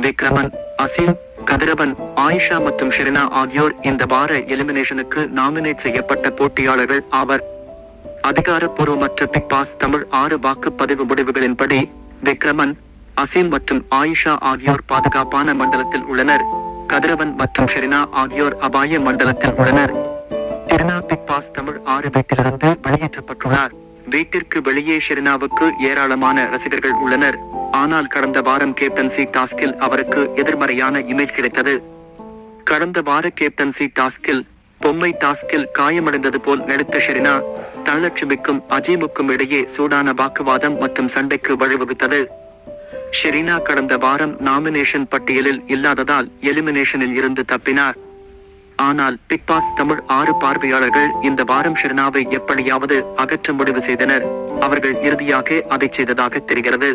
விக்ரமன் அசீம் கதிரவன் ஆயிஷா மற்றும் ஷெரினா ஆகியோர் இந்த வார எலிமினேஷனுக்கு நாமினேட் செய்யப்பட்ட போட்டியாளர்கள் ஆவர். அதிகாரப்பூர்வமற்ற பிக் பாஸ் தமிழ் ஆறு வாக்குப்பதிவு முடிவுகளின்படி விக்ரமன் அசீம் மற்றும் ஆயிஷா ஆகியோர் பாதுகாப்பான மண்டலத்தில் உள்ளனர். கதிரவன் மற்றும் ஷெரினா ஆகியோர் அபாய மண்டலத்தில் உள்ளனர். திருநா பிக் பாஸ் தமிழ் ஆறு வீட்டிலிருந்து வெளியேற்றப்பட்டுள்ளார். வீட்டிற்கு வெளியே ஷெரினாவுக்கு ஏராளமான ரசிகர்கள் உள்ளனர். ஆனால் கடந்த வாரம் கேப்டன்சி டாஸ்கில் அவருக்கு எதிர்மறையான இமேஜ் கிடைத்தது. கடந்த வார கேப்டன்சி டாஸ்கில் பொம்மை டாஸ்கில் காயமடைந்தது போல் நடித்த ஷெரினா தனலட்சுமிக்கும் அஜீமுக்கும் இடையே சூடான வாக்குவாதம் மற்றும் சண்டைக்கு வழிவகுத்தது. ஷெரினா கடந்த வாரம் நாமினேஷன் பட்டியலில் இல்லாததால் எலிமினேஷனில் இருந்து தப்பினார். ஆனால் பிக் பாஸ் தமிழ் ஆறு பார்வையாளர்கள் இந்த வாரம் ஷெர்னாவை எப்படியாவது அகற்ற முடிவு செய்தனர். அவர்கள் இறுதியாக அதை செய்ததாக தெரிகிறது.